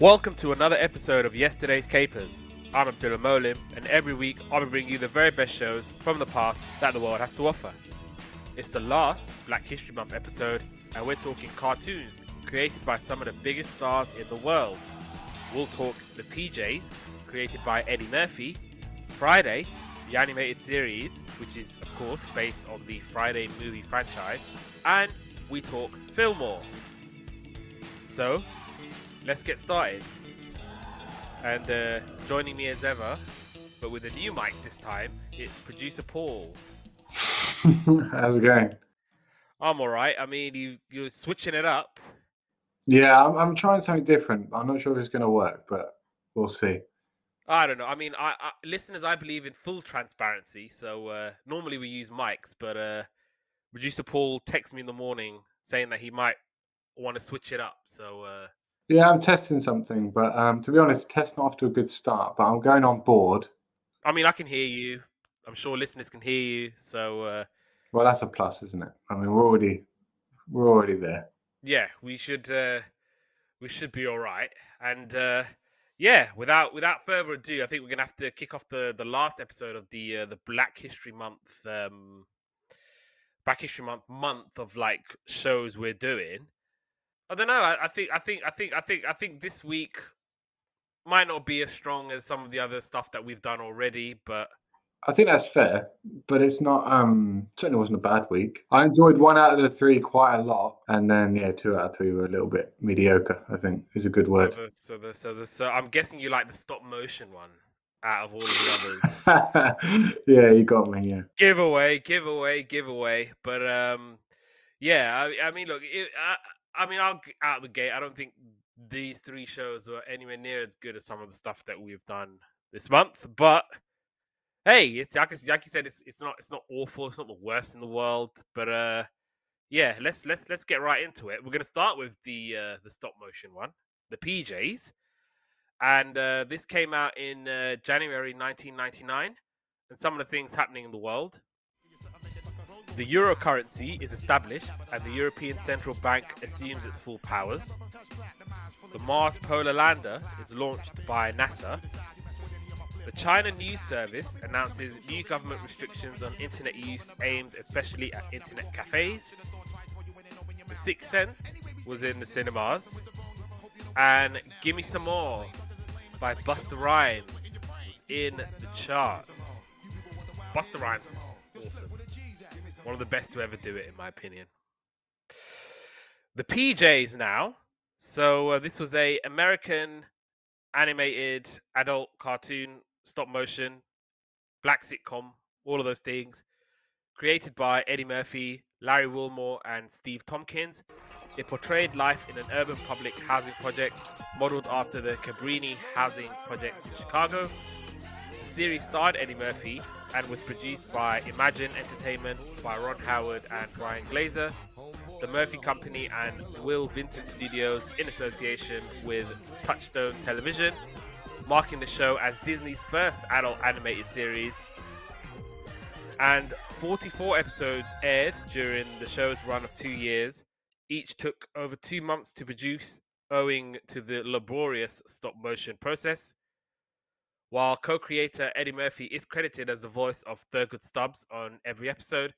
Welcome to another episode of Yesterday's Capers. I'm Abdullah Moallim, and every week I'll be bringing you the very best shows from the past that the world has to offer. It's the last Black History Month episode, and we're talking cartoons created by some of the biggest stars in the world. We'll talk The PJs, created by Eddie Murphy, Friday, the animated series, which is, of course, based on the Friday movie franchise, and we talk Fillmore. So, let's get started. And uh, joining me as ever, but with a new mic this time, it's producer Paul. How's it going? I'm all right. I mean, you you're switching it up. Yeah, I'm, I'm trying something different. I'm not sure if it's going to work, but we'll see. I don't know. I mean, I, I listeners, I believe in full transparency. So uh, normally we use mics, but uh, producer Paul texted me in the morning saying that he might want to switch it up. So uh, Yeah, I'm testing something, but um, to be honest, test not off to a good start. But I'm going on board. I mean, I can hear you. I'm sure listeners can hear you. So uh, Well, that's a plus, isn't it? I mean, we're already we're already there. yeah, we should uh, we should be all right. And uh, yeah, without without further ado, I think we're gonna have to kick off the the last episode of the uh, the Black History Month um, Black History Month month of like shows we're doing. I don't know. I, I think I think I think I think I think this week might not be as strong as some of the other stuff that we've done already, but I think that's fair, but it's not. Um, certainly wasn't a bad week. I enjoyed one out of the three quite a lot, and then yeah, two out of three were a little bit mediocre. I think is a good so word. the, so the so the so I'm guessing you like the stop motion one out of all of the others. yeah, you got me. Yeah. giveaway, giveaway, giveaway. But um, yeah, I, I mean, look, it, I, I mean, I'll out the gate. I don't think these three shows were anywhere near as good as some of the stuff that we've done this month. But hey, it's like, like you said, it's it's not it's not awful. It's not the worst in the world. But uh, yeah, let's let's let's get right into it. We're gonna start with the uh, the stop motion one, the PJs, and uh, this came out in uh, January 1999 and some of the things happening in the world. The euro currency is established and the European Central Bank assumes its full powers. The Mars Polar Lander is launched by NASA. The China News Service announces new government restrictions on internet use aimed especially at internet cafes. The Sixth Sense was in the cinemas. And Gimme Some More by Busta Rhymes was in the charts. Busta Rhymes is awesome. One of the best to ever do it, in my opinion. The PJs now. So uh, this was a American animated adult cartoon, stop motion, black sitcom, all of those things, created by Eddie Murphy, Larry Wilmore, and Steve Tompkins. It portrayed life in an urban public housing project modeled after the Cabrini housing projects in Chicago. The series starred Eddie Murphy and was produced by Imagine Entertainment by Ron Howard and Brian Grazer, the Murphy Company and Will Vinton Studios in association with Touchstone Television, marking the show as Disney's first adult animated series. And 44 episodes aired during the show's run of two years. Each took over two months to produce, owing to the laborious stop motion process. While co creator Eddie Murphy is credited as the voice of Thurgood Stubbs on every episode,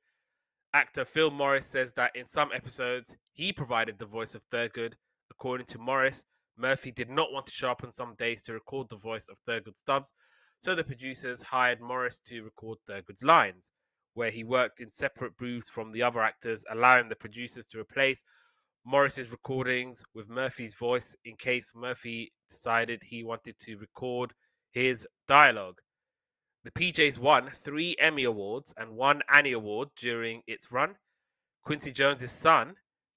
actor Phil Morris says that in some episodes he provided the voice of Thurgood. According to Morris, Murphy did not want to show up on some days to record the voice of Thurgood Stubbs, so the producers hired Morris to record Thurgood's lines, where he worked in separate booths from the other actors, allowing the producers to replace Morris's recordings with Murphy's voice in case Murphy decided he wanted to record his dialogue. The PJs won three Emmy Awards and one Annie Award during its run. Quincy Jones's son,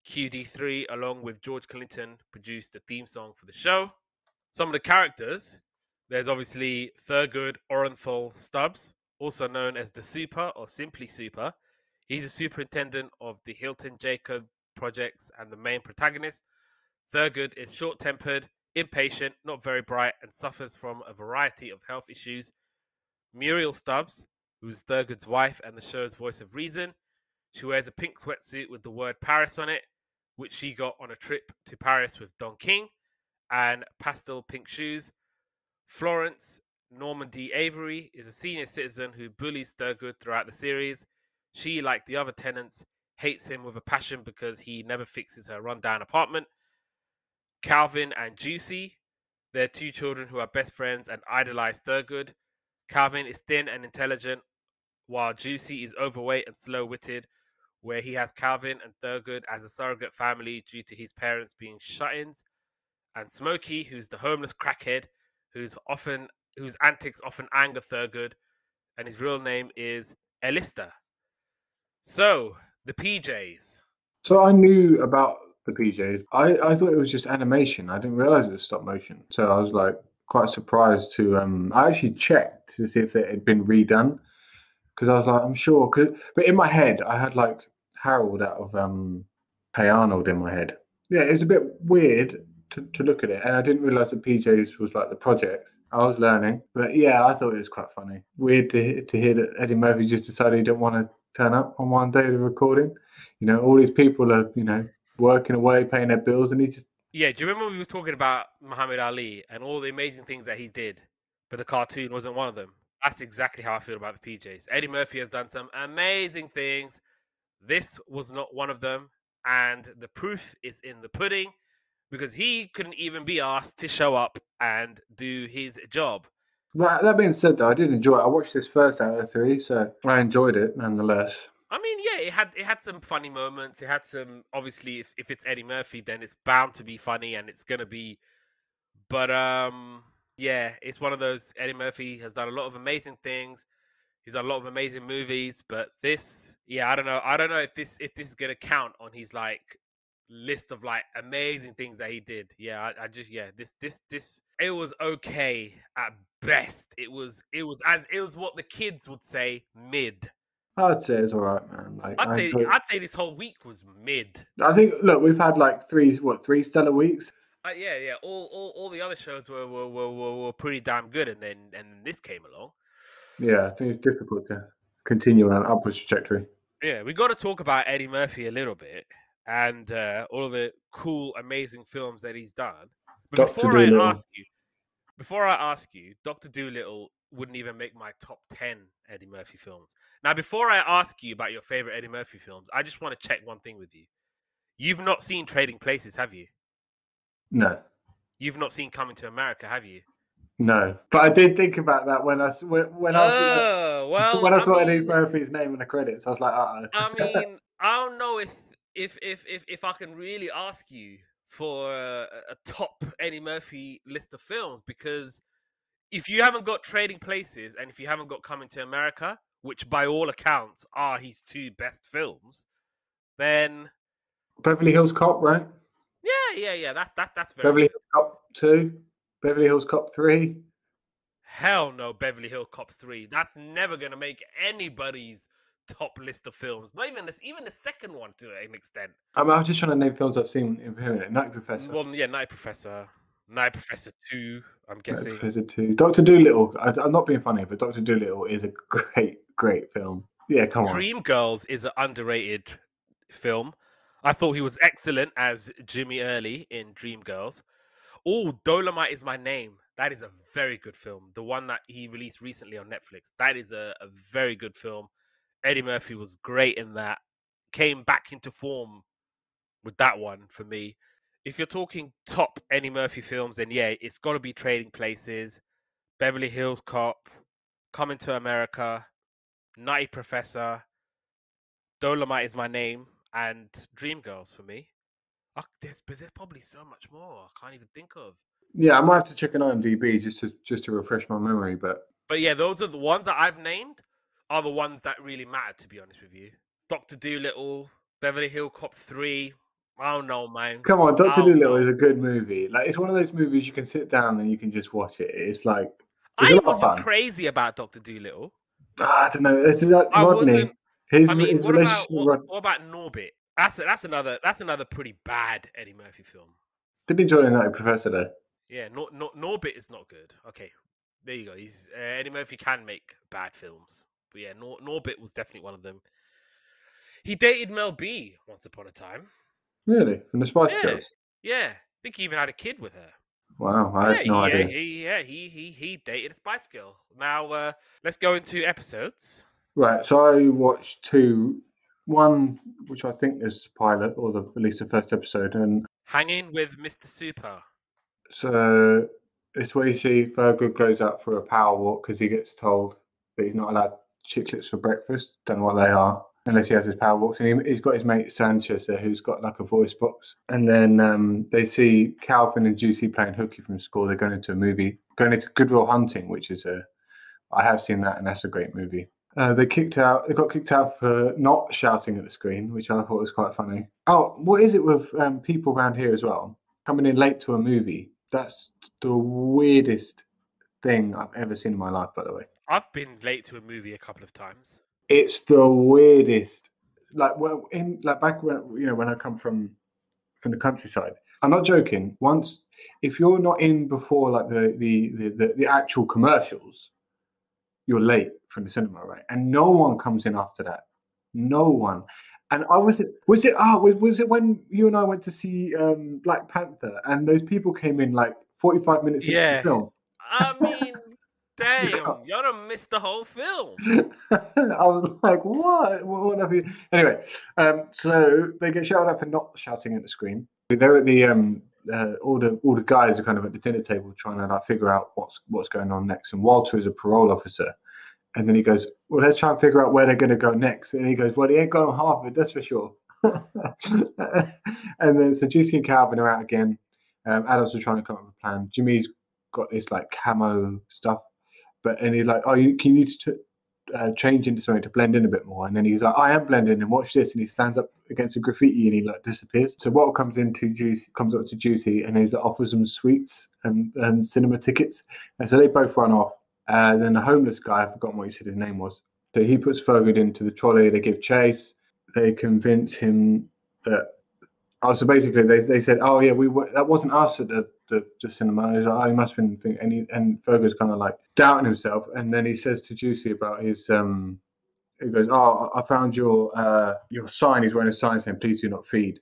QD3, along with George Clinton, produced the theme song for the show. Some of the characters there's obviously Thurgood Orenthal Stubbs, also known as the Super or simply Super. He's a superintendent of the Hilton Jacob projects and the main protagonist. Thurgood is short tempered, impatient, not very bright, and suffers from a variety of health issues. Muriel Stubbs, who's Thurgood's wife and the show's voice of reason, she wears a pink sweatsuit with the word Paris on it, which she got on a trip to Paris with Don King. and pastel pink shoes. Florence Normandy Avery is a senior citizen who bullies Thurgood throughout the series. She, like the other tenants, hates him with a passion because he never fixes her rundown apartment. Calvin and Juicy, they're two children who are best friends and idolize Thurgood. Calvin is thin and intelligent, while Juicy is overweight and slow witted, where he has Calvin and Thurgood as a surrogate family due to his parents being shut ins. And Smokey, who's the homeless crackhead, who's often whose antics often anger Thurgood, and his real name is Elista. So, the PJs. So I knew about the PJs. I, I thought it was just animation. I didn't realize it was stop motion. So I was like quite surprised to. Um, I actually checked to see if it had been redone because I was like, I'm sure. Cause, but in my head, I had like Harold out of um, Hey Arnold in my head. Yeah, it was a bit weird to, to look at it, and I didn't realize that PJs was like the project. I was learning, but yeah, I thought it was quite funny. Weird to to hear that Eddie Murphy just decided he didn't want to turn up on one day of the recording. You know, all these people are you know working away, paying their bills, and he just Yeah, do you remember we were talking about Muhammad Ali and all the amazing things that he did, but the cartoon wasn't one of them? That's exactly how I feel about the PJs. Eddie Murphy has done some amazing things. This was not one of them, and the proof is in the pudding because he couldn't even be asked to show up and do his job. Well, that being said, though, I did enjoy it. I watched this first out of three, so I enjoyed it nonetheless. I mean, yeah, it had it had some funny moments. It had some obviously if, if it's Eddie Murphy, then it's bound to be funny and it's gonna be but um yeah, it's one of those Eddie Murphy has done a lot of amazing things. He's done a lot of amazing movies, but this, yeah, I don't know. I don't know if this if this is gonna count on his like list of like amazing things that he did. Yeah, I, I just yeah, this this this it was okay at best. It was it was as it was what the kids would say mid. I'd say it's all right, man. Like, I'd say enjoyed- I'd say this whole week was mid. I think look, we've had like three what three stellar weeks. Uh, yeah, yeah. All, all all the other shows were were, were, were, were pretty damn good, and then and this came along. Yeah, I think it's difficult to continue on an upwards trajectory. Yeah, we got to talk about Eddie Murphy a little bit and uh, all of the cool, amazing films that he's done. But Dr. before I ask you, before I ask you, Doctor Dolittle wouldn't even make my top ten Eddie Murphy films. Now, before I ask you about your favorite Eddie Murphy films, I just want to check one thing with you. You've not seen Trading Places, have you? No, You've not seen Coming to America, have you? no. But I did think about that when I when, when I was Oh, well, when I I saw Eddie mean- Murphy's name in the credits, I was like, uh I mean, I don't know if if if if, if I can really ask you for a, a top Eddie Murphy list of films because if you haven't got Trading Places and if you haven't got Coming to America, which by all accounts are his two best films, then Beverly Hills Cop, right? yeah, yeah, yeah, that's that's that's very Beverly. Hills Cop two, Beverly Hills Cop three. Hell no, Beverly Hill Cops three. That's never gonna make anybody's top list of films. Not even this, even the second one to an extent. I, mean, I was just trying to name films I've seen in. Nutty Professor. Well, yeah, Nutty Professor, Nutty Professor Two. I'm Night guessing. Professor two. Doctor Dolittle. I, I'm not being funny, but Doctor Dolittle is a great, great film. Yeah, come on. Dreamgirls is an underrated film. I thought he was excellent as Jimmy Early in Dreamgirls. Oh, Dolomite is my name. That is a very good film. The one that he released recently on Netflix. That is a, a very good film. Eddie Murphy was great in that. Came back into form with that one for me. If you're talking top Eddie Murphy films, then yeah, it's got to be Trading Places, Beverly Hills Cop, Coming to America, Nutty Professor, Dolomite is my name, and Dreamgirls for me. Uh, there's, but there's probably so much more I can't even think of. Yeah, I might have to check an IMDb just to just to refresh my memory. But But yeah, those are the ones that I've named are the ones that really matter, to be honest with you. Doctor Dolittle, Beverly Hill Cop 3. I don't know, man. come on, Doctor Oh, Dolittle is a good movie. Like it's one of those movies you can sit down and you can just watch it. It's like It's I a wasn't crazy about Doctor Dolittle. ah, I don't know. It's like I Rodney. His, I mean, his what about relationship what, Rod- what about Norbit? That's that's another that's another pretty bad Eddie Murphy film. Did enjoy Nutty Professor though. Yeah, Nor, Nor, Norbit is not good. Okay, there you go. He's uh, Eddie Murphy can make bad films, but yeah, Nor, Norbit was definitely one of them. He dated Mel B once upon a time. Really, from the Spice Yeah. Girls. Yeah, I think he even had a kid with her. Wow, I yeah, had no yeah, idea. he, yeah, he he he dated a Spice Girl. Now uh, let's go into episodes. Right, so I watched two. One, which I think is the pilot, or the, at least the first episode, and Hanging with Mr. Super. so it's where you see Fergus goes out for a power walk because he gets told that he's not allowed chiclets for breakfast. Don't know what they are unless he has his power walks. And he, he's got his mate Sanchez there, who's got like a voice box. And then um, they see Calvin and Juicy playing hooky from school. They're going into a movie, going into Goodwill Hunting, which is a I have seen that, and that's a great movie. Uh, they kicked out. They got kicked out for not shouting at the screen, which I thought was quite funny. Oh, what is it with um, people around here as well coming in late to a movie? That's the weirdest thing I've ever seen in my life. By the way, I've been late to a movie a couple of times. It's the weirdest. Like well, in like back when you know when I come from from the countryside. I'm not joking. Once, if you're not in before like the the the, the, the actual commercials, you're late from the cinema, right? And no one comes in after that. No one. And I was it was it ah was, was it when you and I went to see um Black Panther and those people came in like 45 minutes into Yeah. the film. I mean, damn, y'all done missed the whole film. I was like, what? What, have you? Anyway, um, so they get shouted at for not shouting at the screen. They're at the um, uh, all the all the guys are kind of at the dinner table trying to like figure out what's what's going on next. And Walter is a parole officer, and then he goes, "Well, let's try and figure out where they're going to go next." And he goes, "Well, he ain't going to Harvard, that's for sure." and then so Juicy and Calvin are out again. Um, adults are trying to come up with a plan. Jimmy's got this like camo stuff, but and he's like, "Oh, you can you need to uh, change into something to blend in a bit more?" And then he's like, "I am blending, and watch this." And he stands up against a graffiti and he like disappears. So Walter comes into Juicy, comes up to Juicy, and he's like, offers him sweets and, and cinema tickets, and so they both run off. Uh, then the homeless guy, I've forgotten what he said his name was. So he puts Fergus into the trolley. They give chase. They convince him that. Oh, so basically, they, they said, "Oh yeah, we were, that wasn't us at the, the, the cinema." Like, "Oh, he must have been." Thinking, and he, and Fergus kind of like doubting himself, and then he says to Juicy about his. um He goes, "Oh, I found your uh your sign. He's wearing a sign saying, "Please do not feed."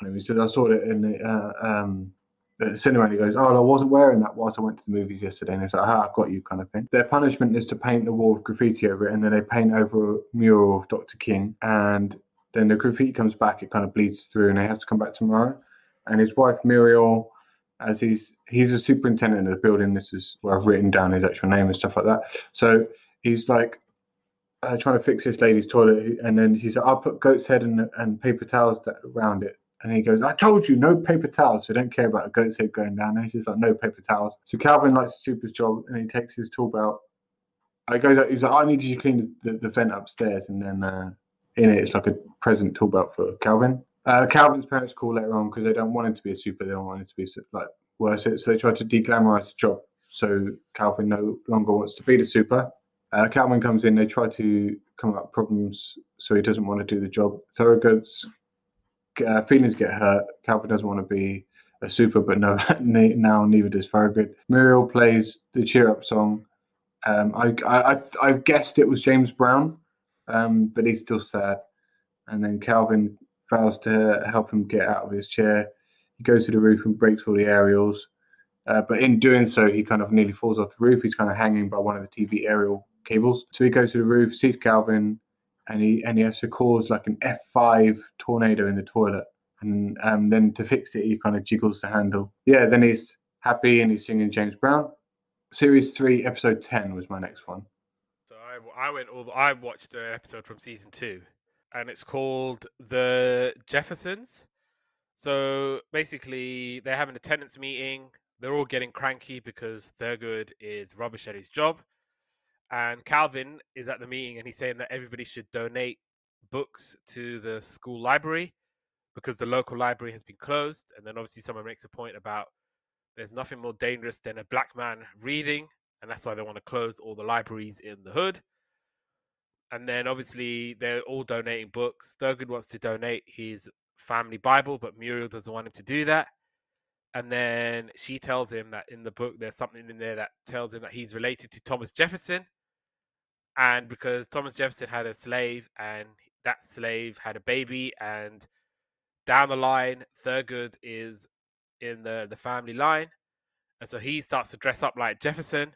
On him. He said, "I saw it in the uh, um the cinema." And he goes, "Oh, I wasn't wearing that whilst I went to the movies yesterday." And he's like, "Ah, I got you," kind of thing. Their punishment is to paint the wall with graffiti over it, and then they paint over a mural of Dr. King, and then the graffiti comes back. It kind of bleeds through, and they have to come back tomorrow. And his wife Muriel, as he's he's a superintendent of the building. This is where I've written down his actual name and stuff like that. So he's like uh, trying to fix this lady's toilet, and then he's like, "I'll put goat's head and, and paper towels around it." And he goes, "I told you, no paper towels. We don't care about a goat's head going down." And he's just like, "No paper towels." So Calvin likes to super his job, and he takes his tool belt. I goes, out, he's like, "I need you to clean the, the vent upstairs," and then uh, in it, it's like a present tool belt for Calvin. Uh, Calvin's parents call later on because they don't want him to be a super. They don't want him to be like worse. So they try to deglamorize the job. So Calvin no longer wants to be the super. Uh, Calvin comes in. They try to come up problems, so he doesn't want to do the job. Thurgood's uh, feelings get hurt. Calvin doesn't want to be a super, but no, now neither does Thurgood. Muriel plays the cheer up song. Um, I, I I I guessed it was James Brown, um, but he's still sad. And then Calvin fails to help him get out of his chair. He goes to the roof and breaks all the aerials. Uh, but in doing so, he kind of nearly falls off the roof. He's kind of hanging by one of the TV aerial cables. So he goes to the roof, sees Calvin, and he and he has to cause like an F5 tornado in the toilet. And um, then to fix it, he kind of jiggles the handle. Yeah, then he's happy and he's singing James Brown. Series three, episode ten was my next one. I went all. The, I watched an episode from season two, and it's called the Jeffersons. So basically, they're having a tenants meeting. They're all getting cranky because Thurgood is rubbish at his job, and Calvin is at the meeting and he's saying that everybody should donate books to the school library because the local library has been closed. And then obviously someone makes a point about there's nothing more dangerous than a black man reading, and that's why they want to close all the libraries in the hood. And then obviously they're all donating books. Thurgood wants to donate his family Bible, but Muriel doesn't want him to do that. And then she tells him that in the book there's something in there that tells him that he's related to Thomas Jefferson. And because Thomas Jefferson had a slave and that slave had a baby, and down the line, Thurgood is in the, the family line. And so he starts to dress up like Jefferson.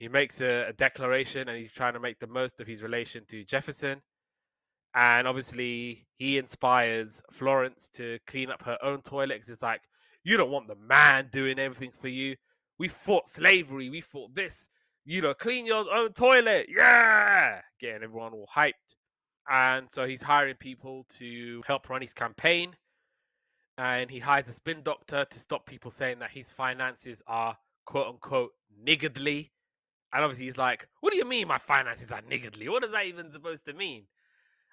He makes a, a declaration and he's trying to make the most of his relation to Jefferson. And obviously, he inspires Florence to clean up her own toilet because it's like, you don't want the man doing everything for you. We fought slavery. We fought this. You know, clean your own toilet. Yeah. Getting everyone all hyped. And so he's hiring people to help run his campaign. And he hires a spin doctor to stop people saying that his finances are quote unquote niggardly. And obviously, he's like, What do you mean my finances are niggardly? What is that even supposed to mean?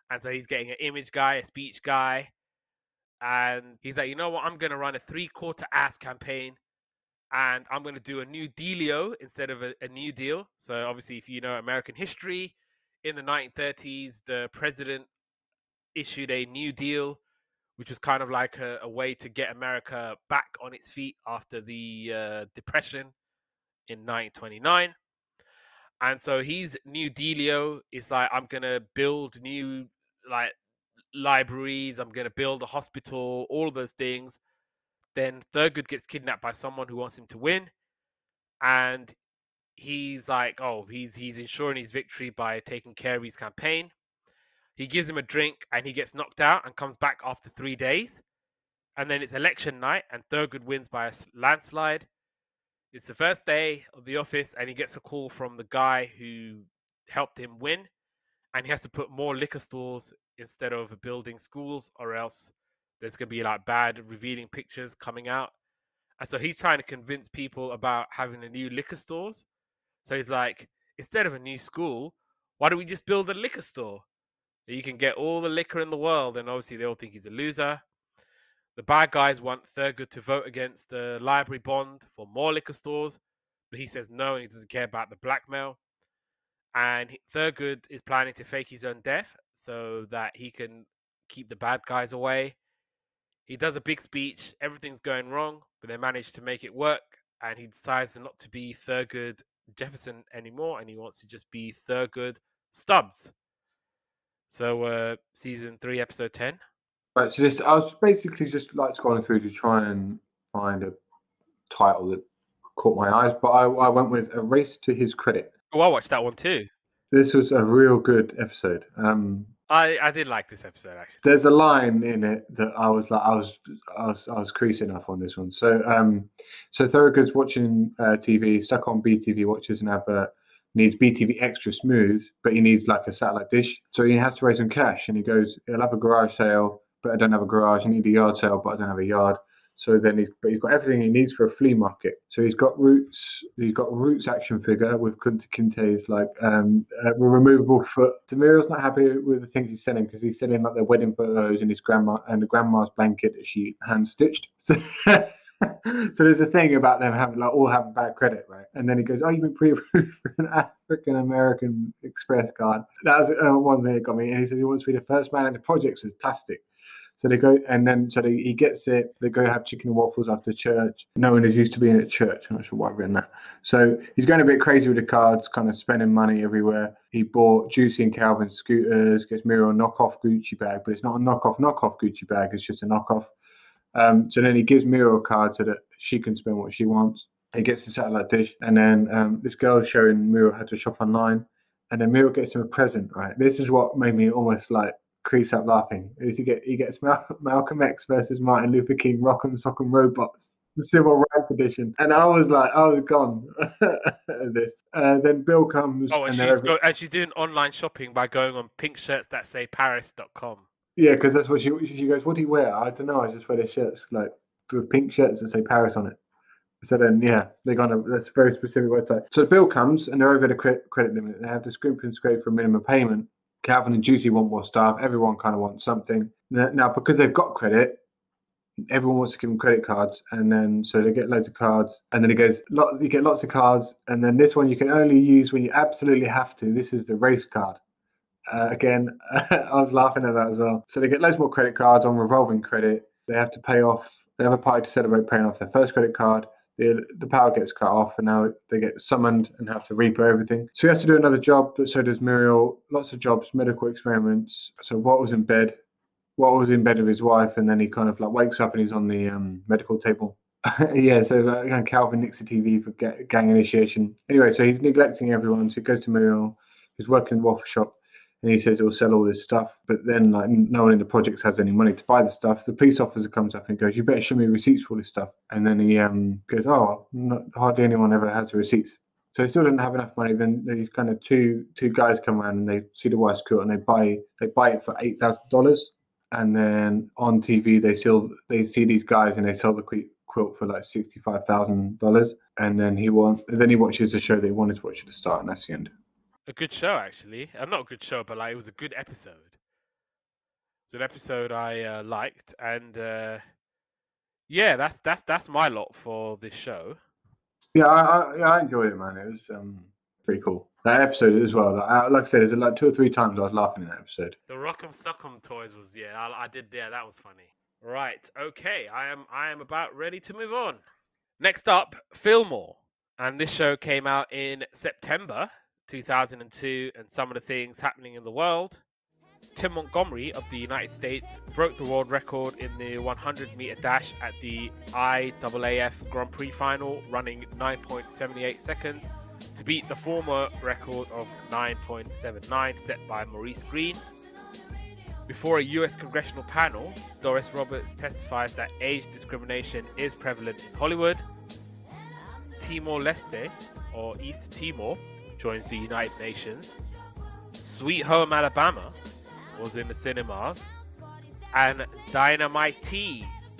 And so he's getting an image guy, a speech guy. And he's like, You know what? I'm going to run a three quarter ass campaign and I'm going to do a new dealio instead of a, a, new deal. So, obviously, if you know American history, in the 1930s, the president issued a new deal, which was kind of like a, a way to get America back on its feet after the uh, Depression in 1929. And so his new dealio is like, I'm going to build new like libraries, I'm going to build a hospital, all of those things then Thurgood gets kidnapped by someone who wants him to win, and he's like, oh, he's he's ensuring his victory by taking care of his campaign. He gives him a drink, and he gets knocked out and comes back after three days. And then it's election night, and Thurgood wins by a landslide. It's the first day of the office, and he gets a call from the guy who helped him win, and he has to put more liquor stores instead of building schools, or else there's gonna be like bad revealing pictures coming out. And so he's trying to convince people about having a new liquor stores. So he's like, instead of a new school, why don't we just build a liquor store? You can get all the liquor in the world, and obviously they all think he's a loser. The bad guys want Thurgood to vote against the library bond for more liquor stores, but he says no, and he doesn't care about the blackmail. And Thurgood is planning to fake his own death so that he can keep the bad guys away he does a big speech. Everything's going wrong, but they manage to make it work. And he decides not to be Thurgood Jefferson anymore, and he wants to just be Thurgood Stubbs. So, uh, season three, episode ten. Right. So this, I was basically just like scrolling through to try and find a title that caught my eyes, but I, I went with a race to his credit. Oh, I watched that one too. This was a real good episode. Um, I, I did like this episode actually. There's a line in it that I was like I was I was I was creasing off on this one. So um so Thurgood's watching uh, TV, stuck on BTV, watches an advert, needs BTV extra smooth, but he needs like a satellite dish. So he has to raise some cash and he goes, He'll have a garage sale, but I don't have a garage. I need a yard sale, but I don't have a yard. So then he's but he's got everything he needs for a flea market. So he's got roots. He's got roots action figure with Kunta Kinte's like um uh, removable foot. Muriel's not happy with the things he's selling because he's selling like their wedding photos and his grandma and the grandma's blanket that she hand stitched. So, so there's a thing about them having like all having bad credit, right? And then he goes, "Oh, you've been pre-approved for an African American Express card." That was uh, one thing that got me. And he said he wants to be the first man in the projects with plastic. So they go, and then so they, he gets it. They go have chicken and waffles after church. No one is used to being at church. I'm not sure why I've written that. So he's going a bit crazy with the cards, kind of spending money everywhere. He bought Juicy and Calvin scooters, gets Muriel a knockoff Gucci bag, but it's not a knockoff knockoff Gucci bag. It's just a knockoff. Um, so then he gives Muriel a card so that she can spend what she wants. He gets the satellite dish, and then um, this girl showing Muriel how to shop online. And then Muriel gets him a present, right? This is what made me almost like crease up laughing. Is he get he gets Malcolm X versus Martin Luther King Rock'em Sock'em Robots, the Civil Rights Edition, and I was like, I was gone. this. Uh, then Bill comes. Oh, and, and she's go, and she's doing online shopping by going on pink shirts that say Paris.com. Yeah, because that's what she she goes. What do you wear? I don't know. I just wear the shirts like with pink shirts that say Paris on it. So then, yeah, they're gonna. That's a very specific website. So Bill comes and they're over the credit, credit limit. They have to scrimp and scrape for a minimum payment. Calvin and Juicy want more staff. Everyone kind of wants something. Now, because they've got credit, everyone wants to give them credit cards, and then so they get loads of cards, and then it goes, you get lots of cards, and then this one you can only use when you absolutely have to. This is the race card. Uh, again, I was laughing at that as well. So they get loads more credit cards on revolving credit. They have to pay off. They have a party to celebrate paying off their first credit card the, the power gets cut off and now they get summoned and have to repo everything. So he has to do another job, but so does Muriel. Lots of jobs, medical experiments. So what was in bed? What was in bed with his wife, and then he kind of like wakes up and he's on the um, medical table. yeah, so like, Calvin nicks the TV for ga- gang initiation. Anyway, so he's neglecting everyone. So he goes to Muriel, who's working in the waffle shop, and he says he'll sell all this stuff. But then, like, no one in the project has any money to buy the stuff. The police officer comes up and goes, "You better show me receipts for all this stuff." And then he um, goes, "Oh, not, hardly anyone ever has the receipts." So he still didn't have enough money. Then these kind of two two guys come around and they see the wife's quilt and they buy they buy it for eight thousand dollars. And then on TV they still they see these guys and they sell the quilt for like sixty five thousand dollars. And then he want then he watches the show he wanted to watch at the start, and that's the end. A good show, actually. Uh, not a good show, but like it was a good episode. It was an episode I uh, liked, and uh, yeah, that's that's that's my lot for this show. Yeah, I, I, I enjoyed it, man. It was um, pretty cool. That episode as well. Like, like I said, there's like two or three times I was laughing in that episode. The Rock'em Sock'em toys was yeah, I, I did yeah, that was funny. Right, okay, I am I am about ready to move on. Next up, Fillmore, and this show came out in September 2002, and some of the things happening in the world. Tim Montgomery of the United States broke the world record in the 100 meter dash at the IAAF Grand Prix final, running 9.78 seconds to beat the former record of 9.79 set by Maurice Greene. Before a US congressional panel, Doris Roberts testified that age discrimination is prevalent in Hollywood. Timor Leste, or East Timor, joins the United Nations. Sweet Home Alabama was in the cinemas, and Dynamite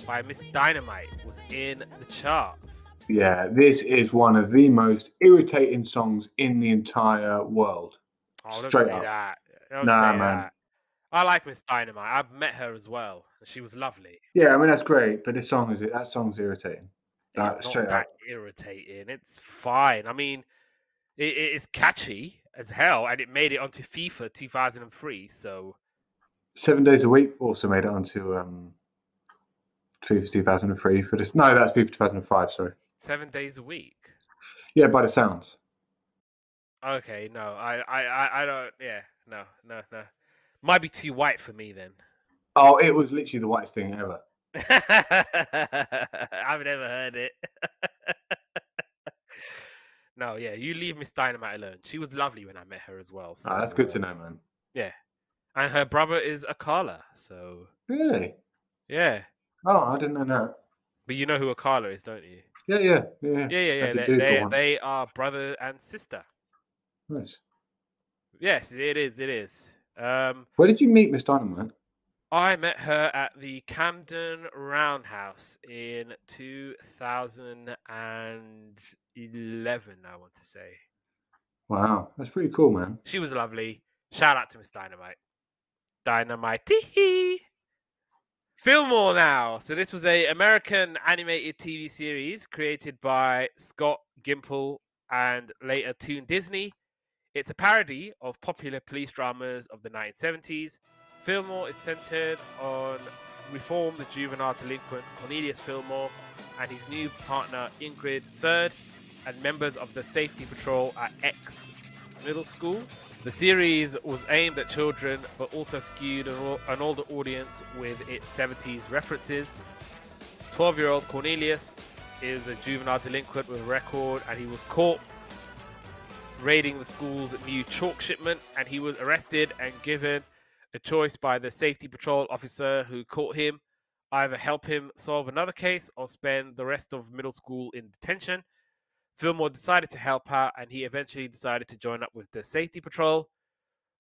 by Miss Dynamite was in the charts. Yeah, this is one of the most irritating songs in the entire world. Oh, don't Straight say up. that. Don't nah, man. That. I like Miss Dynamite. I've met her as well. She was lovely. Yeah, I mean that's great, but this song is that song's irritating. That, it's not that up. irritating. It's fine. I mean, it, it's catchy as hell, and it made it onto FIFA 2003. So Seven Days a Week also made it onto um, FIFA 2003 for this. No, that's FIFA 2005. Sorry. Seven days a week. Yeah, by the sounds. Okay, no, I, I, I don't. Yeah, no, no, no. Might be too white for me then. Oh, it was literally the whitest thing ever. I've never heard it. no, yeah, you leave Miss Dynamite alone. She was lovely when I met her as well. So, oh, that's good to know, man. Yeah, and her brother is Akala. So really, yeah. Oh, I didn't know that. But you know who Akala is, don't you? Yeah, yeah, yeah. Yeah, yeah, yeah. They, they, they, are brother and sister. Nice. Yes, it is. It is. Um, Where did you meet Miss Dynamite? I met her at the Camden Roundhouse in 2011. I want to say. Wow, that's pretty cool, man. She was lovely. Shout out to Miss Dynamite. Dynamite. Fillmore now. So this was a American animated TV series created by Scott Gimple and later Toon Disney. It's a parody of popular police dramas of the 1970s. Fillmore is centered on reformed juvenile delinquent Cornelius Fillmore and his new partner Ingrid Third and members of the safety patrol at X Middle School the series was aimed at children, but also skewed an older audience with its 70s references. 12 year old Cornelius is a juvenile delinquent with a record, and he was caught raiding the school's new chalk shipment, and he was arrested and given a choice by the safety patrol officer who caught him either help him solve another case or spend the rest of middle school in detention. Fillmore decided to help out and he eventually decided to join up with the safety patrol.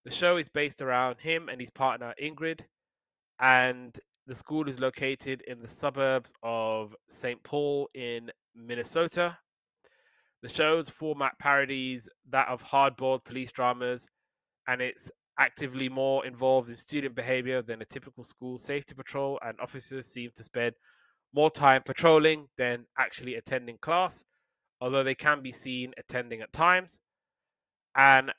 The show is based around him and his partner Ingrid, and the school is located in the suburbs of St. Paul in Minnesota. The show's format parodies that of hard-boiled police dramas, and it's actively more involved in student behavior than a typical school safety patrol, and officers seem to spend more time patrolling than actually attending class although they can be seen attending at times. And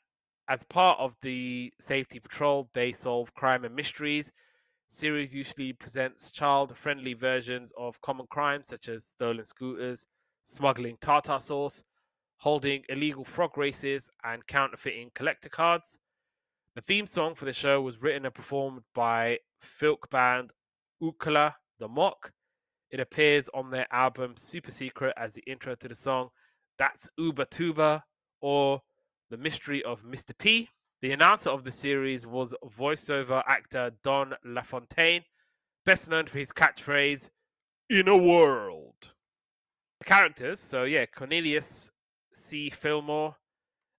as part of the safety patrol, they solve crime and mysteries. Series usually presents child-friendly versions of common crimes such as stolen scooters, smuggling tartar sauce, holding illegal frog races, and counterfeiting collector cards. The theme song for the show was written and performed by folk band Ookla the Mok. It appears on their album Super Secret as the intro to the song That's Uber Tuba or The Mystery of Mr. P. The announcer of the series was voiceover actor Don LaFontaine, best known for his catchphrase, In a World. The characters, so yeah, Cornelius C. Fillmore,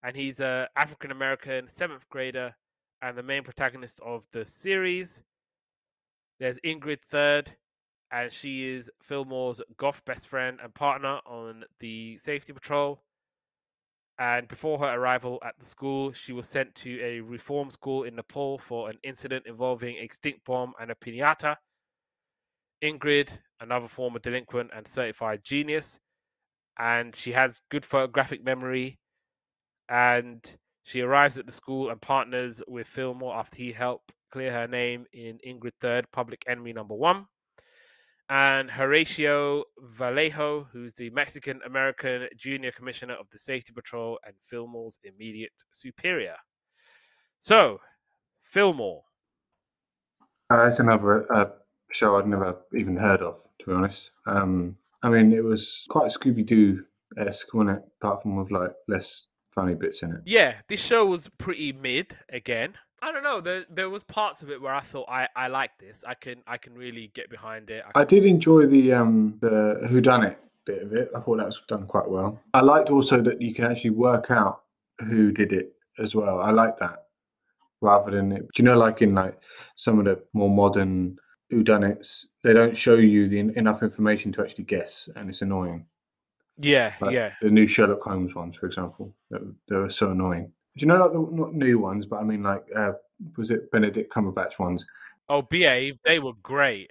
and he's a African American seventh grader and the main protagonist of the series. There's Ingrid Third, and she is Fillmore's goth best friend and partner on the safety patrol. And before her arrival at the school, she was sent to a reform school in Nepal for an incident involving a stink bomb and a pinata. Ingrid, another former delinquent and certified genius, and she has good photographic memory. And she arrives at the school and partners with Fillmore after he helped clear her name in Ingrid Third, Public Enemy Number One and Horatio Vallejo, who's the Mexican American Junior Commissioner of the Safety Patrol and Fillmore's immediate superior. So, Fillmore. Uh, it's another uh, show I'd never even heard of, to be honest. Um, I mean, it was quite Scooby Doo esque, wasn't it? Apart from with like less funny bits in it. Yeah, this show was pretty mid again. I don't know. There there was parts of it where I thought I I like this. I can I can really get behind it. I, I did enjoy the um the Who Done It bit of it. I thought that was done quite well. I liked also that you can actually work out who did it as well. I like that rather than it. Do you know, like in like some of the more modern Who Done It's, they don't show you the enough information to actually guess, and it's annoying. Yeah, Like yeah. The new Sherlock Holmes ones, for example, they were so annoying. Do you know, like the not new ones, but I mean, like, uh, was it Benedict Cumberbatch ones? Oh, Behave, they were great.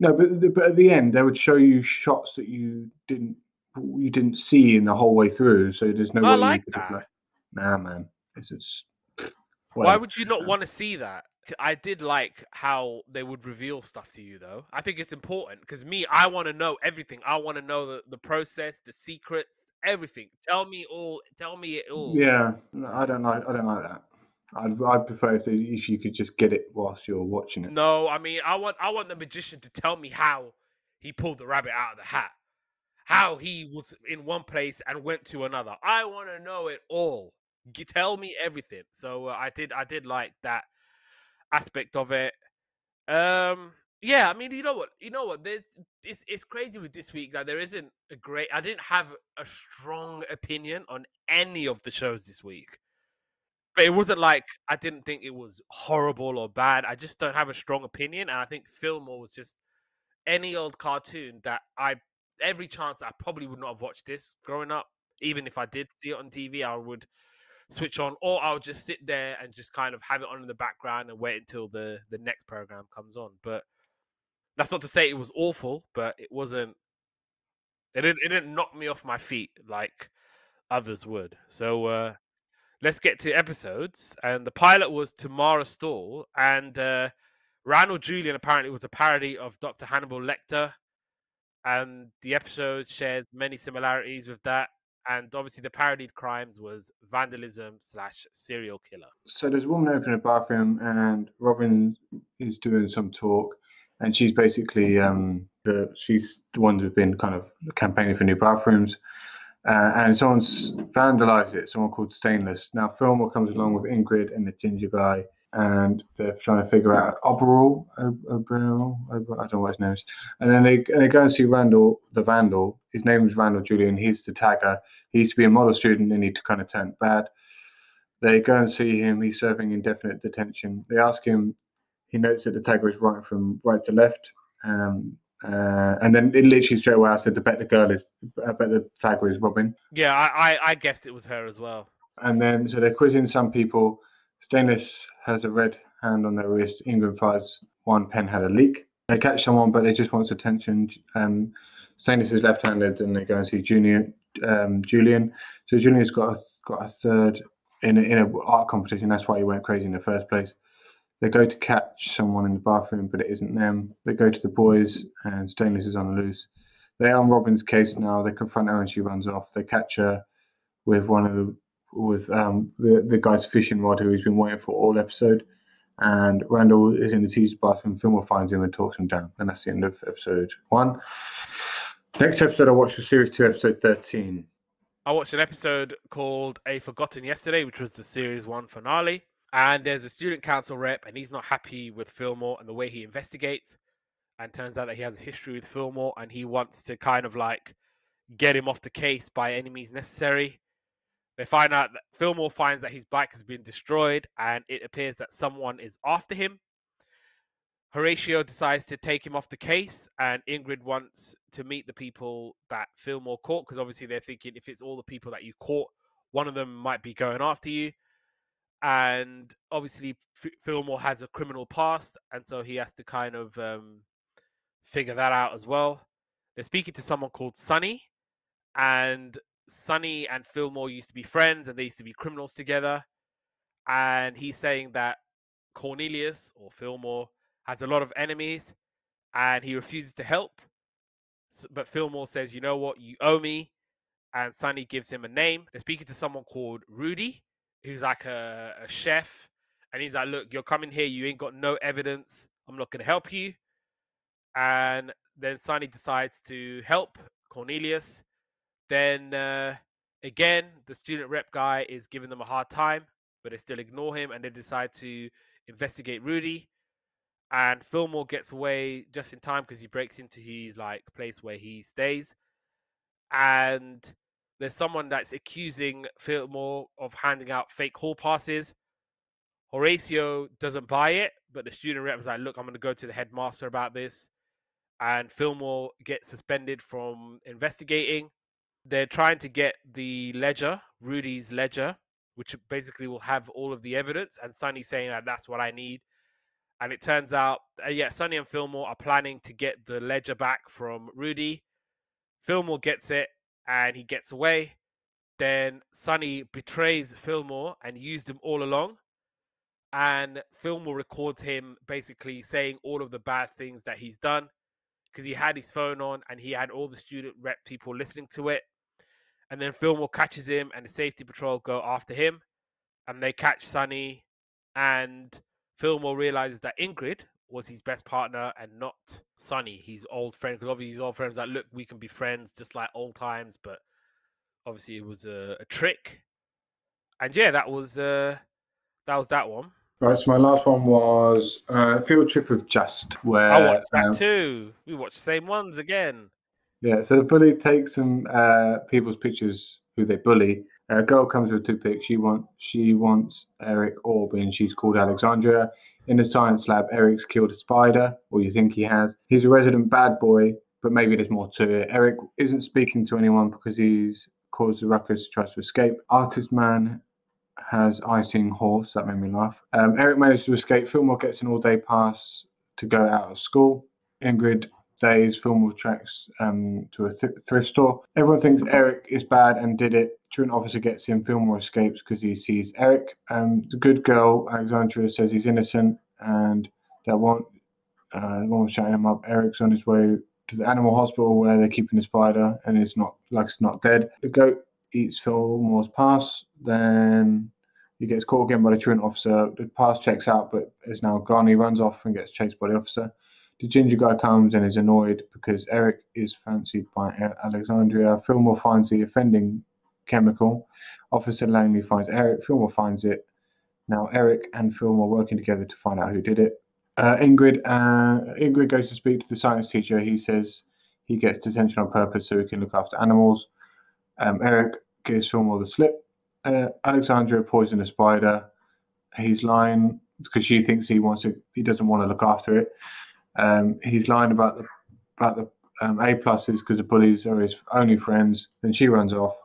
No, but the- but at the end, they would show you shots that you didn't you didn't see in the whole way through. So there's no I way like you could have, that. like, nah, man, it's just. Why would you not want to see that? I did like how they would reveal stuff to you, though. I think it's important because me, I want to know everything. I want to know the, the process, the secrets, everything. Tell me all. Tell me it all. Yeah, no, I don't like. I don't like that. I'd I'd prefer if, they, if you could just get it whilst you're watching it. No, I mean, I want I want the magician to tell me how he pulled the rabbit out of the hat, how he was in one place and went to another. I want to know it all. Tell me everything. So uh, I did I did like that aspect of it. Um, yeah, I mean, you know what, you know what, there's it's it's crazy with this week that there isn't a great. I didn't have a strong opinion on any of the shows this week. But it wasn't like I didn't think it was horrible or bad. I just don't have a strong opinion, and I think Fillmore was just any old cartoon that I every chance I probably would not have watched this growing up. Even if I did see it on TV, I would switch on, or I'll just sit there and just kind of have it on in the background and wait until the the next program comes on. But that's not to say it was awful, but it wasn't. It didn't. It didn't knock me off my feet like others would. So uh, let's get to episodes. And the pilot was To Mar a Stall, and uh, Randall Julian apparently was a parody of Dr. Hannibal Lecter, and the episode shares many similarities with that. And obviously, the parodied crimes was vandalism slash serial killer. So there's a woman opening a bathroom, and Robin is doing some talk, and she's basically um, the she's the ones who've been kind of campaigning for new bathrooms, uh, and someone's vandalized it. Someone called Stainless. Now Fillmore comes along with Ingrid and the ginger guy, and they're trying to figure out Oberall, Ob- Oberall, I don't know what his name is. And then they and they go and see Randall, the vandal. His name is Randall Julian. He's the tagger. He used to be a model student, and he kind of turned bad. They go and see him. He's serving indefinite detention. They ask him. He notes that the tagger is right from right to left. Um, uh, and then it literally straight away I said, "I bet the girl is, I bet the tagger is Robin." Yeah, I, I, I guessed it was her as well. And then so they're quizzing some people. Stainless has a red hand on their wrist. Ingrid finds one pen had a leak. They catch someone, but they just want attention. Um, Stainless is left-handed, and they go and see Junior um, Julian. So Julian's got a, got a third in a, in a art competition. That's why he went crazy in the first place. They go to catch someone in the bathroom, but it isn't them. They go to the boys, and Stainless is on the loose. They are on Robin's case now. They confront her, and she runs off. They catch her with one of the with um, the the guy's fishing rod who he's been waiting for all episode. And Randall is in the teacher's bathroom. Fillmore finds him and talks him down. And that's the end of episode one. Next episode, I watched the series two, episode thirteen. I watched an episode called A Forgotten Yesterday, which was the series one finale. And there's a student council rep, and he's not happy with Fillmore and the way he investigates. And turns out that he has a history with Fillmore, and he wants to kind of like get him off the case by any means necessary. They find out that Fillmore finds that his bike has been destroyed, and it appears that someone is after him. Horatio decides to take him off the case, and Ingrid wants to meet the people that Fillmore caught because obviously they're thinking if it's all the people that you caught, one of them might be going after you. And obviously, Fillmore has a criminal past, and so he has to kind of um, figure that out as well. They're speaking to someone called Sonny, and Sonny and Fillmore used to be friends, and they used to be criminals together. And he's saying that Cornelius or Fillmore has a lot of enemies and he refuses to help. But Fillmore says, you know what, you owe me. And Sonny gives him a name. They're speaking to someone called Rudy, who's like a, a chef. And he's like, look, you're coming here, you ain't got no evidence. I'm not going to help you. And then Sonny decides to help Cornelius. Then uh, again, the student rep guy is giving them a hard time, but they still ignore him and they decide to investigate Rudy and Fillmore gets away just in time because he breaks into his like place where he stays, and there's someone that's accusing Fillmore of handing out fake hall passes. Horatio doesn't buy it, but the student rep is like, "Look, I'm going to go to the headmaster about this," and Fillmore gets suspended from investigating. They're trying to get the ledger, Rudy's ledger, which basically will have all of the evidence, and Sonny's saying that that's what I need and it turns out, uh, yeah, Sonny and Fillmore are planning to get the ledger back from Rudy. Fillmore gets it and he gets away. Then Sonny betrays Fillmore and used him all along. And Fillmore records him basically saying all of the bad things that he's done because he had his phone on and he had all the student rep people listening to it. And then Fillmore catches him and the safety patrol go after him and they catch Sonny and Fillmore realizes that Ingrid was his best partner and not Sonny, his old friend. Because obviously, his old friends like, look, we can be friends just like old times, but obviously, it was a, a trick. And yeah, that was uh, that was that one. Right, so my last one was uh, Field Trip of Just, where I watched that um, too. We watched the same ones again. Yeah, so the bully takes some uh, people's pictures who they bully, a girl comes with two picks. She wants she wants Eric and she's called Alexandria. In the science lab, Eric's killed a spider, or you think he has. He's a resident bad boy, but maybe there's more to it. Eric isn't speaking to anyone because he's caused the ruckus, tries to escape. Artist man has icing horse. That made me laugh. Um, Eric managed to escape. Fillmore gets an all-day pass to go out of school. Ingrid days, Fillmore tracks um, to a th- thrift store. Everyone thinks Eric is bad and did it. Truant officer gets him. Fillmore escapes because he sees Eric. Um, the good girl, Alexandra says he's innocent and that one, uh, one was shouting him up. Eric's on his way to the animal hospital where they're keeping the spider and it's not like it's not dead. The goat eats Fillmore's pass. Then he gets caught again by the truant officer. The pass checks out, but is now gone. He runs off and gets chased by the officer. The ginger guy comes and is annoyed because Eric is fancied by Alexandria. Fillmore finds the offending chemical. Officer Langley finds Eric. Fillmore finds it. Now Eric and Fillmore working together to find out who did it. Uh, Ingrid uh, Ingrid goes to speak to the science teacher. He says he gets detention on purpose so he can look after animals. Um, Eric gives Fillmore the slip. Uh, Alexandria poisons a spider. He's lying because she thinks he wants to. He doesn't want to look after it. Um, he's lying about the about the um, A pluses because the bullies are his only friends. Then she runs off.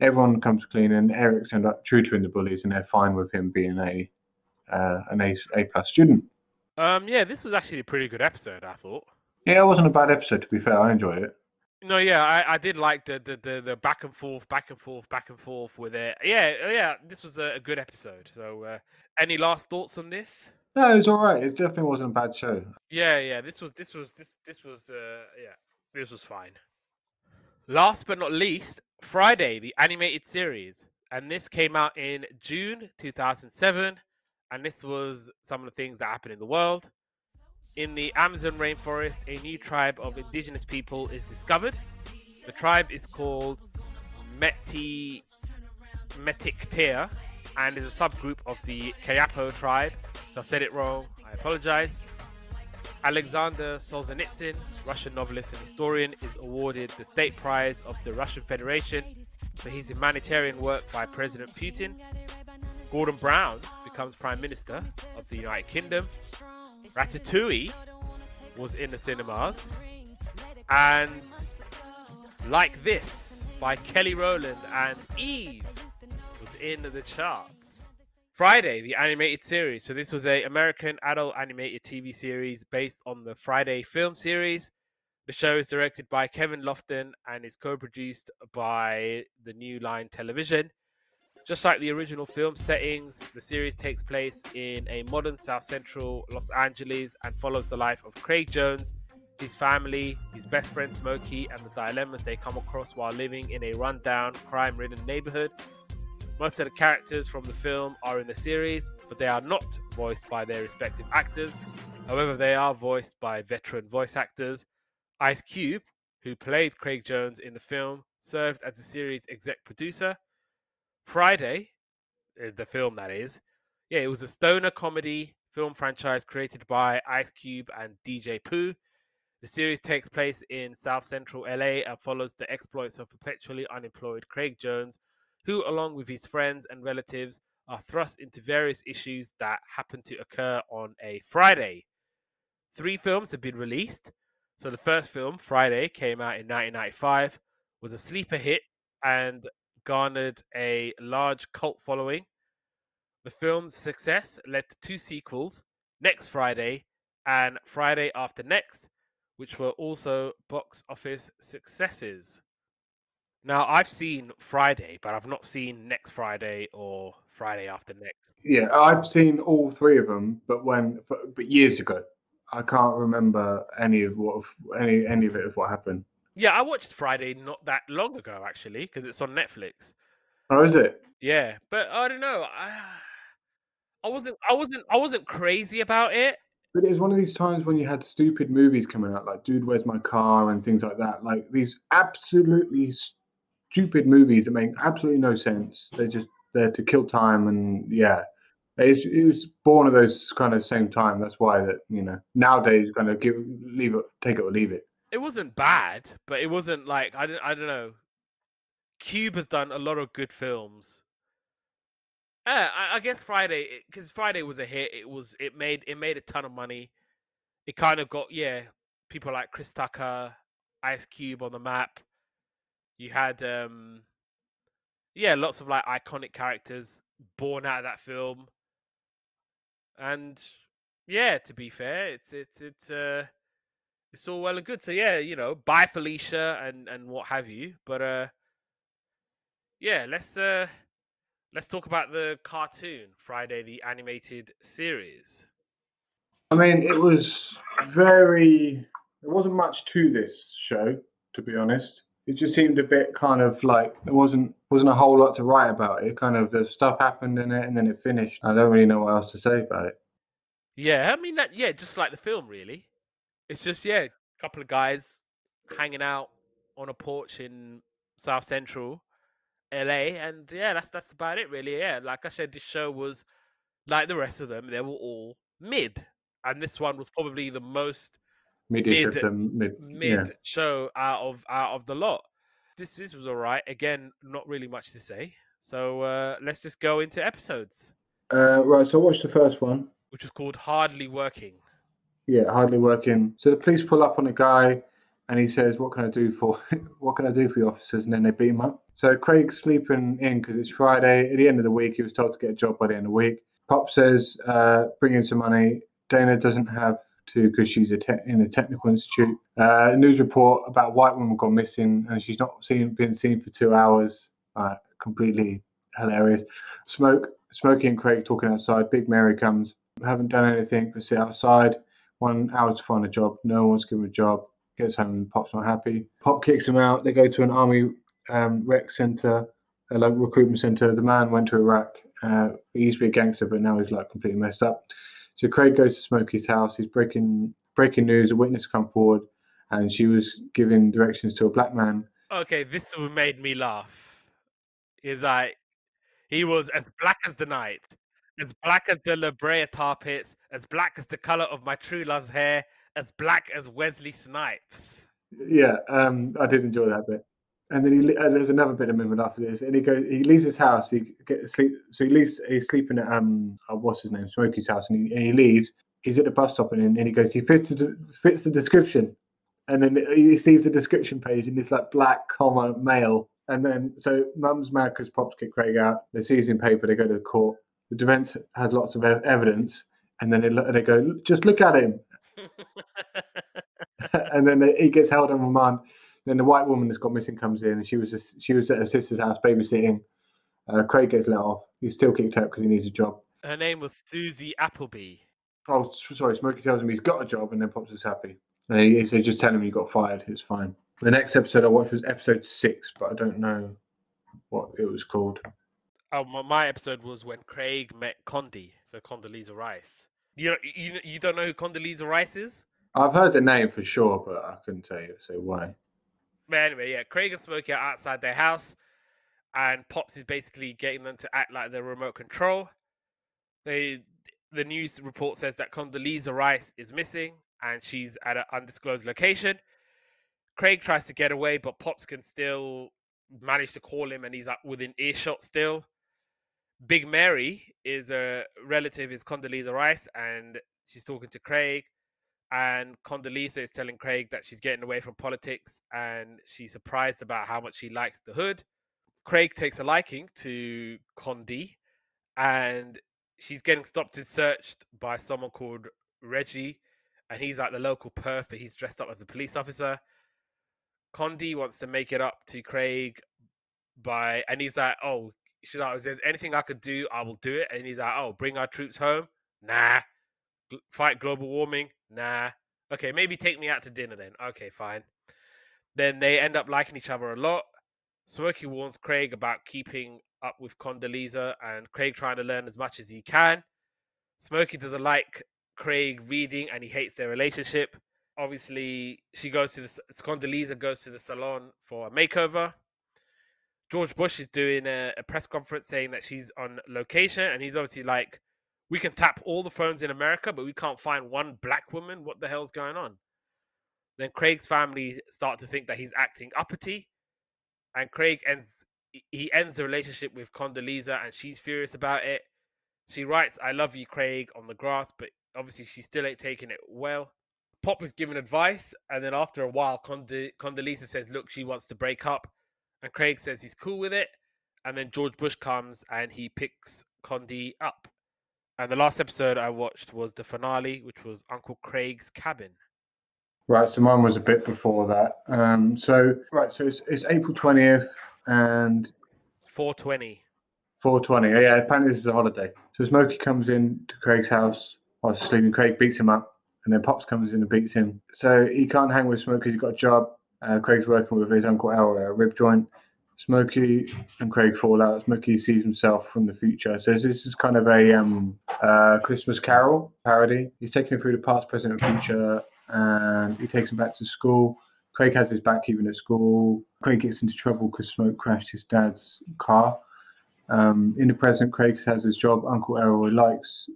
Everyone comes clean, and Eric's end up tutoring the bullies, and they're fine with him being a uh, an A A plus student. Um, yeah, this was actually a pretty good episode. I thought. Yeah, it wasn't a bad episode. To be fair, I enjoyed it. No, yeah, I, I did like the, the, the, the, back and forth, back and forth, back and forth with it. Yeah, yeah, this was a, a good episode. So, uh, any last thoughts on this? No, it was all right. It definitely wasn't a bad show. Yeah, yeah. This was this was this this was uh yeah, this was fine. Last but not least, Friday, the animated series, and this came out in June 2007, and this was some of the things that happened in the world. In the Amazon rainforest, a new tribe of indigenous people is discovered. The tribe is called Meti Metiktea and is a subgroup of the Kayapo tribe. I said it wrong, I apologize. Alexander Solzhenitsyn, Russian novelist and historian, is awarded the State Prize of the Russian Federation for his humanitarian work by President Putin. Gordon Brown becomes Prime Minister of the United Kingdom. Ratatouille was in the cinemas. And Like This by Kelly Rowland and Eve was in the charts. Friday, the animated series. So this was a American adult animated TV series based on the Friday film series. The show is directed by Kevin Lofton and is co-produced by the New Line Television. Just like the original film settings, the series takes place in a modern South Central Los Angeles and follows the life of Craig Jones, his family, his best friend Smokey, and the dilemmas they come across while living in a rundown, crime ridden neighborhood. Most of the characters from the film are in the series, but they are not voiced by their respective actors. However, they are voiced by veteran voice actors. Ice Cube, who played Craig Jones in the film, served as the series exec producer. Friday, uh, the film that is, yeah, it was a stoner comedy film franchise created by Ice Cube and DJ Pooh. The series takes place in South Central LA and follows the exploits of perpetually unemployed Craig Jones, who, along with his friends and relatives, are thrust into various issues that happen to occur on a Friday. Three films have been released. So the first film, Friday, came out in 1995, was a sleeper hit and garnered a large cult following. The film's success led to two sequels, Next Friday and Friday After Next, which were also box office successes. Now, I've seen Friday, but I've not seen Next Friday or Friday After Next. Yeah, I've seen all three of them, but when but years ago, I can't remember any of what any any of it of what happened. Yeah, I watched Friday not that long ago actually because it's on Netflix. Oh, is it? Yeah, but I don't know. I, I wasn't I wasn't I wasn't crazy about it. But it was one of these times when you had stupid movies coming out, like "Dude, Where's My Car" and things like that. Like these absolutely stupid movies that make absolutely no sense. They're just there to kill time, and yeah, it's, it was born of those kind of same time. That's why that you know nowadays kind of give leave it, take it or leave it. It wasn't bad, but it wasn't like I don't I don't know. Cube has done a lot of good films. Yeah, I, I guess Friday because Friday was a hit. It was it made it made a ton of money. It kind of got yeah people like Chris Tucker, Ice Cube on the map. You had um yeah lots of like iconic characters born out of that film, and yeah, to be fair, it's it's it's uh it's all well and good. So yeah, you know, bye Felicia and and what have you. But uh yeah, let's uh let's talk about the cartoon Friday the animated series. I mean, it was very. There wasn't much to this show, to be honest. It just seemed a bit kind of like there wasn't wasn't a whole lot to write about it. Kind of the stuff happened in it, and then it finished. I don't really know what else to say about it. Yeah, I mean that. Yeah, just like the film, really. It's just yeah, a couple of guys hanging out on a porch in South Central LA, and yeah, that's that's about it, really. Yeah, like I said, this show was like the rest of them; they were all mid, and this one was probably the most Mid-ish Mid- of mid, mid yeah. show out of out of the lot. This this was all right. Again, not really much to say. So uh, let's just go into episodes, Uh, right, so I watched the first one. which was called Hardly Working. Yeah, hardly working. So the police pull up on a guy, and he says, "What can I do for what can I do for you, officers?" And then they beat him up. So Craig's sleeping in because it's Friday. At the end of the week, he was told to get a job by the end of the week. Pop says, uh, "Bring in some money." Dana doesn't have to because she's a te- in a technical institute. Uh, news report about white woman gone missing, and she's not seen been seen for two hours. Uh, completely hilarious. Smoke, Smokey and Craig talking outside. Big Mary comes. Haven't done anything but sit outside. One hour to find a job. No one's given a job. Gets home and Pop's not happy. Pop kicks him out. They go to an army um, rec center, a local recruitment center. The man went to Iraq. Uh, he used to be a gangster, but now he's like completely messed up. So Craig goes to Smokey's house. He's breaking breaking news. A witness come forward, and she was giving directions to a black man. okay, this made me laugh. Is like he was as black as the night, as black as the La Brea tar pits, as black as the color of my true love's hair, as black as Wesley Snipes. Yeah, um, I did enjoy that bit. And then he uh, there's another bit of movement after this, and he goes. He leaves his house. He gets sleep. So he leaves. He's sleeping at um, uh, what's his name, Smokey's house, and he, and he leaves. He's at the bus stop, and, and he goes. He fits the, fits the description, and then he sees the description page, and it's like black comma male. And then so mum's mad because pops kick Craig out. They see his in paper. They go to the court. The defense has lots of evidence, and then they, they go, just look at him. and then he gets held on remand. Then the white woman that's got missing comes in, and she was she was at her sister's house babysitting. Uh, Craig gets let off. He's still kicked out because he needs a job. Her name was Susie Appleby. Oh, sorry. Smokey tells him he's got a job, and then Pops is happy. And he, he says, "Just tell him you got fired. It's fine." The next episode I watched was episode six, but I don't know what it was called. Oh, my episode was when Craig met Condi, so Condoleezza Rice. You know, you you don't know who Condoleezza Rice is? I've heard the name for sure, but I couldn't tell you. So why? But anyway, yeah, Craig and Smokey are outside their house, and Pops is basically getting them to act like they're remote control. They, the news report says that Condoleezza Rice is missing, and she's at an undisclosed location. Craig tries to get away, but Pops can still manage to call him, and he's within earshot still. Big Mary is a relative, is Condoleezza Rice, and she's talking to Craig and Condoleezza is telling Craig that she's getting away from politics and she's surprised about how much she likes the hood. Craig takes a liking to Condi and she's getting stopped and searched by someone called Reggie and he's like the local perf, but he's dressed up as a police officer. Condi wants to make it up to Craig by, and he's like, "Oh, she's like, anything I could do, I will do it." And he's like, "Oh, bring our troops home." Nah, fight global warming? Nah. Okay, maybe take me out to dinner then. Okay, fine. Then they end up liking each other a lot. Smokey warns Craig about keeping up with Condoleezza and Craig trying to learn as much as he can. Smokey doesn't like Craig reading and he hates their relationship. Obviously, she goes to the Condoleezza goes to the salon for a makeover. George Bush is doing a, a press conference saying that she's on location, and he's obviously like, we can tap all the phones in America, but we can't find one black woman. What the hell's going on? Then Craig's family start to think that he's acting uppity, and Craig ends he ends the relationship with Condoleezza, and she's furious about it. She writes, "I love you, Craig," on the grass, but obviously she still ain't taking it well. Pop is giving advice, and then after a while, Condoleezza says, "Look, she wants to break up," and Craig says he's cool with it. And then George Bush comes and he picks Condi up and the last episode I watched was the finale, which was Uncle Craig's cabin. Right, so mine was a bit before that. Um, so right, so it's, it's April twentieth and four twenty. Four twenty. Oh, yeah, apparently this is a holiday. So Smokey comes in to Craig's house while sleeping. Craig beats him up, and then Pops comes in and beats him. So he can't hang with Smokey. He's got a job. Uh, Craig's working with his uncle Al, a rib joint. Smokey and Craig fall out. Smokey sees himself from the future. So this is kind of a um, uh, Christmas Carol parody. He's taking him through the past, present, and future, and he takes him back to school. Craig has his back even at school. Craig gets into trouble because Smoke crashed his dad's car. Um, in the present, Craig has his job. Uncle Errol likes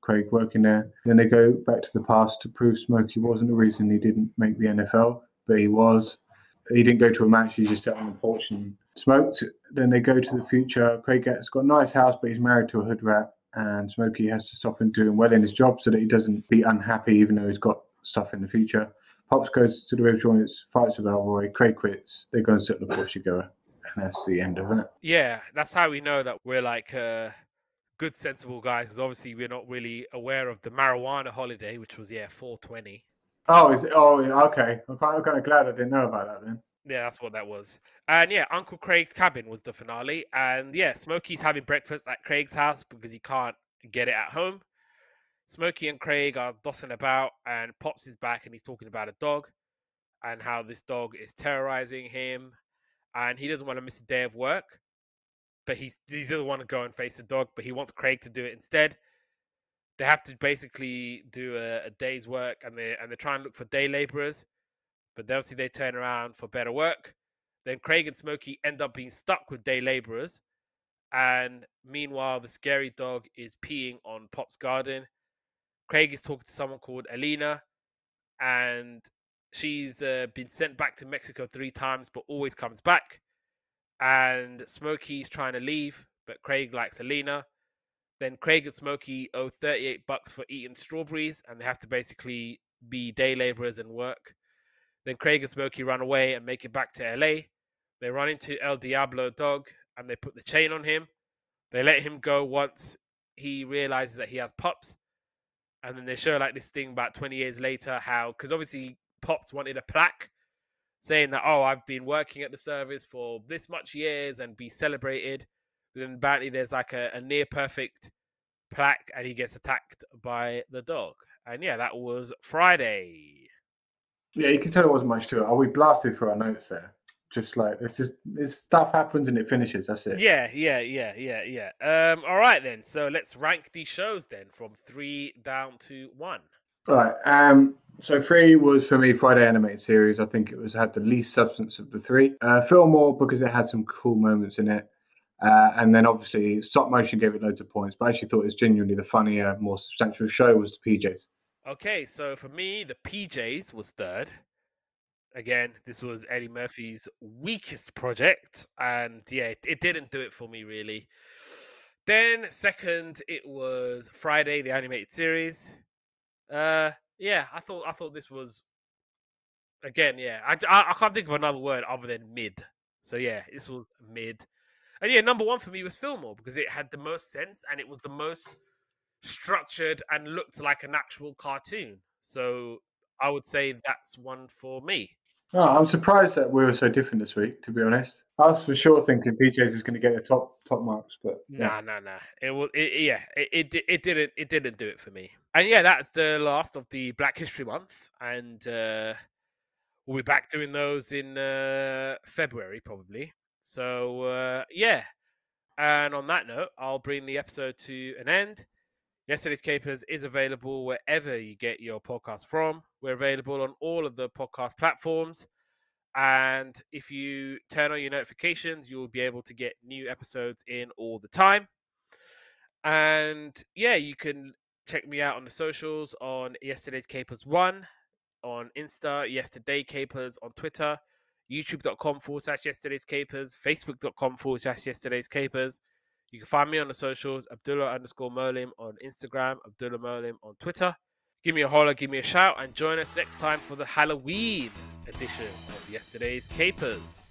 Craig working there. Then they go back to the past to prove Smokey wasn't the reason he didn't make the NFL, but he was. He didn't go to a match. He just sat on the porch and smoked. Then they go to the future. Craig gets got a nice house, but he's married to a hood rat. And Smokey has to stop him doing well in his job so that he doesn't be unhappy, even though he's got stuff in the future. Pops goes to the rib joints, fights with Elroy. Craig quits. They go and sit on the porch together. And that's the end of it. Yeah, that's how we know that we're like uh, good, sensible guys because obviously we're not really aware of the marijuana holiday, which was, yeah, 420. Oh, is it? Oh, okay. I'm kind, of, kind of glad I didn't know about that then. Yeah, that's what that was. And yeah, Uncle Craig's cabin was the finale. And yeah, Smokey's having breakfast at Craig's house because he can't get it at home. Smokey and Craig are dossing about, and Pops is back and he's talking about a dog and how this dog is terrorizing him. And he doesn't want to miss a day of work, but he's, he doesn't want to go and face the dog, but he wants Craig to do it instead. They have to basically do a, a day's work and they and they try and look for day laborers but obviously they turn around for better work. Then Craig and Smokey end up being stuck with day laborers. And meanwhile, the scary dog is peeing on Pop's garden. Craig is talking to someone called Alina, and she's uh, been sent back to Mexico three times, but always comes back. And Smokey's trying to leave, but Craig likes Alina. Then Craig and Smokey owe 38 bucks for eating strawberries, and they have to basically be day laborers and work. Then Craig and Smokey run away and make it back to LA. They run into El Diablo dog and they put the chain on him. They let him go once he realizes that he has pups. And then they show like this thing about 20 years later how, because obviously Pops wanted a plaque saying that, oh, I've been working at the service for this much years and be celebrated. Then apparently there's like a, a near perfect plaque and he gets attacked by the dog. And yeah, that was Friday. Yeah, you can tell it wasn't much to it. Are we blasted through our notes there? Just like it's just this stuff happens and it finishes. That's it. Yeah, yeah, yeah, yeah, yeah. Um, all right then. So let's rank these shows then from three down to one. All right. Um, so three was for me Friday animated series. I think it was had the least substance of the three. Uh, Fillmore because it had some cool moments in it. Uh, and then obviously stop motion gave it loads of points, but I actually thought it was genuinely the funnier, more substantial show was the PJs. Okay, so for me, the PJs was third. Again, this was Eddie Murphy's weakest project, and yeah, it, it didn't do it for me really. Then second, it was Friday, the animated series. Uh, yeah, I thought I thought this was again, yeah. I, I, I can't think of another word other than mid. So yeah, this was mid. And yeah, number one for me was Fillmore because it had the most sense and it was the most structured and looked like an actual cartoon. So I would say that's one for me. Oh, I'm surprised that we were so different this week. To be honest, I was for sure thinking PJs is going to get the top top marks, but yeah. nah, nah, nah. It will, it, yeah, it, it it didn't it didn't do it for me. And yeah, that's the last of the Black History Month, and uh, we'll be back doing those in uh, February probably. So uh, yeah, and on that note, I'll bring the episode to an end. Yesterday's Capers is available wherever you get your podcast from. We're available on all of the podcast platforms. And if you turn on your notifications, you'll be able to get new episodes in all the time. And yeah, you can check me out on the socials on Yesterday's Capers 1 on Insta, Yesterday Capers on Twitter, youtube.com forward slash Yesterday's Capers, facebook.com forward slash Yesterday's Capers. You can find me on the socials, Abdullah underscore Moallim on Instagram, Abdullah Moallim on Twitter. Give me a holler, give me a shout, and join us next time for the Halloween edition of yesterday's Capers.